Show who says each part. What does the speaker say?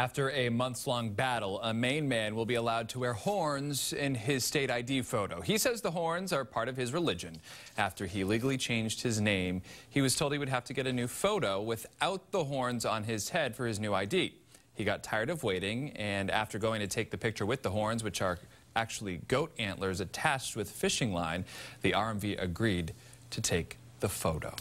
Speaker 1: After a months-long battle, a Maine man will be allowed to wear horns in his state ID photo. He says the horns are part of his religion. After he legally changed his name, he was told he would have to get a new photo without the horns on his head for his new ID. He got tired of waiting, and after going to take the picture with the horns, which are actually goat antlers attached with fishing line, the RMV agreed to take the photo.